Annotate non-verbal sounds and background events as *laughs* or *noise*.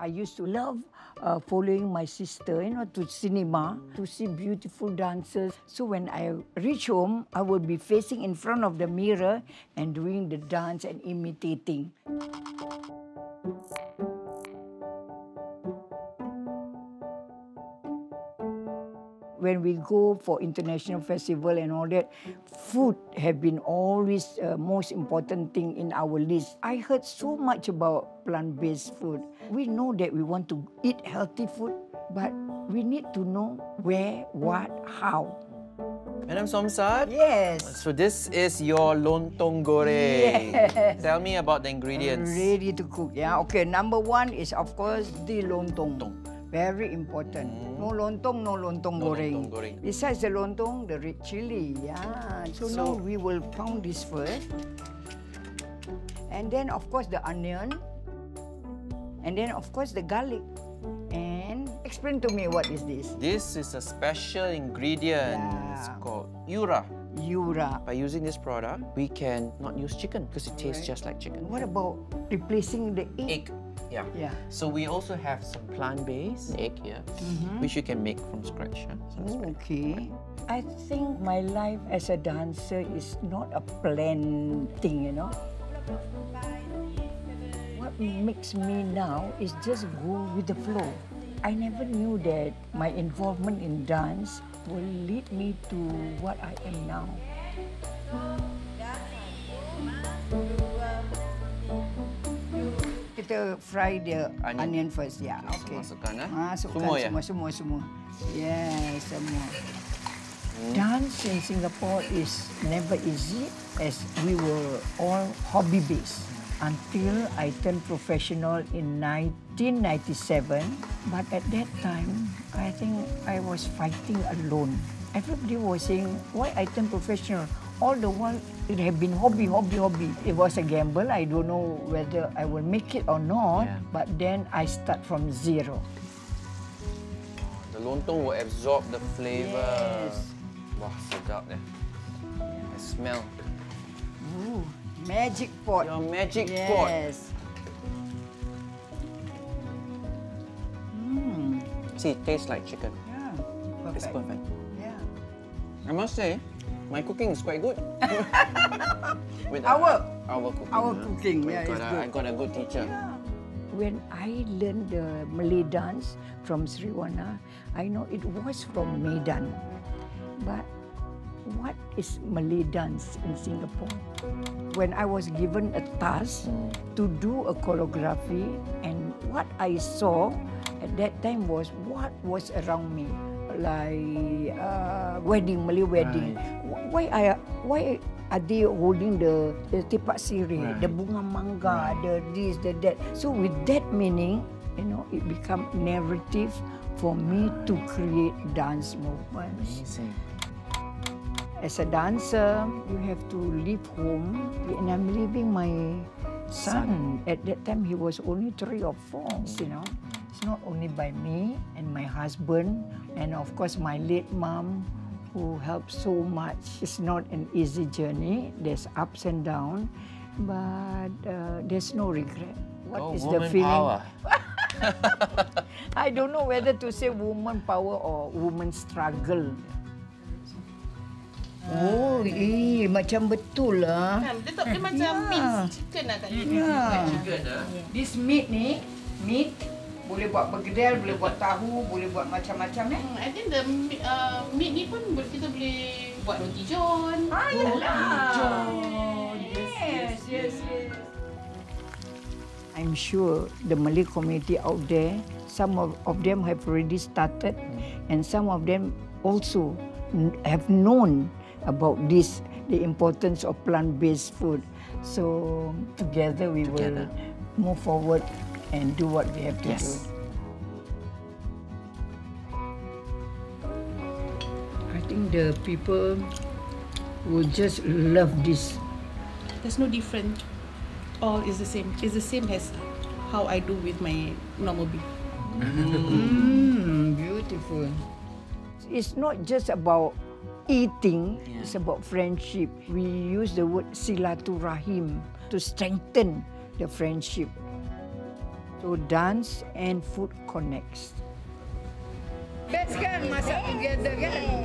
I used to love uh, following my sister, you know, to cinema to see beautiful dancers. So when I reach home, I would be facing in front of the mirror and doing the dance and imitating. When we go for international festival and all that, food have been always uh, most important thing in our list. I heard so much about plant-based food. We know that we want to eat healthy food, but we need to know where, what, how. Madam Somsad? Yes. So this is your lontong goreng. Yes. Tell me about the ingredients. Ready to cook, yeah. Okay, number one is of course the lontong. Lontong. Very important. No lontong, no lontong No goreng. lontong goreng. Besides the lontong, the red chili. Yeah. So, So- now we will pound this first. And then of course the onion. And then of course the garlic. And explain to me what is this? This is a special ingredient. It's Yeah. called Yura. Yura. By using this product, we can not use chicken because it tastes Right. just like chicken. What about replacing the egg? Egg. Yeah. Yeah. So we also have some plant-based egg here, Mm-hmm. which you can make from scratch. yeah. So Oh, okay. I think my life as a dancer is not a planned thing, you know. What makes me now is just go with the flow. I never knew that my involvement in dance will lead me to what I am now. Kita fry the Onion. onion, first, ya. Okay, so Okay. masukkan, eh? Masukkan Semua, ya? semua, semua, semua. Yes, semua. Dance in Singapore is never easy as we were all hobby based until I turned professional in 1997. But at that time, I think I was fighting alone. Everybody was saying, why I turned professional? All the while, it had been hobby, hobby, hobby. It was a gamble. I don't know whether I will make it or not. Yeah. But then I start from zero. The lontong will absorb the flavor. Yes. Wah, sedap eh. I smell. Ooh, magic pot. Your magic pot. Yes. Mm, See, it tastes like chicken. yeah. It's perfect. Yeah. I must say, my cooking is quite good. *laughs* With Our- our cooking. our huh? cooking, I yeah, got it's a, good. I got a good teacher. When I learned the Malay dance from Sriwana, I know it was from Medan. But what is Malay dance in Singapore? When I was given a task to do a choreography, and what I saw at that time was what was around me, like uh, wedding, Malay wedding. Why I why are they holding the the tepak sirih, the Right. bunga mangga, the this, the that. So with that meaning, you know, it become narrative for me to create dance movements. Amazing. As a dancer, you have to leave home, and I'm leaving my son. At that time, he was only three or four. You know, it's not only by me and my husband, and of course my late mom, who helped so much. It's not an easy journey. There's ups and downs, but uh, there's no regret. What oh, is the woman feeling? power. *laughs* I don't know whether to say woman power or woman struggle. Oh, eh, macam betul lah. Kan, Dia, tak, dia macam Ya. mix chicken lah kat sini. Ya. Chicken, ah. This meat ni, meat boleh buat bergedel, boleh buat tahu, boleh buat macam-macam eh. Hmm, I think the uh, meat ni pun kita boleh buat roti john. Ah, yalah. John. Yes, yes, yes. I'm sure the Malay community out there, some of, of them have already started and some of them also have known about this, the importance of plant-based food. So together we Together. will move forward and do what we have to Yes. do. I think the people will just love this. There's no different. All is the same. It's the same as how I do with my normal beef. *laughs* Mm, beautiful. It's not just about eating, Yeah. it's about friendship. We use the word silaturahim to strengthen the friendship. So dance and food connects. Best kan masak together kan?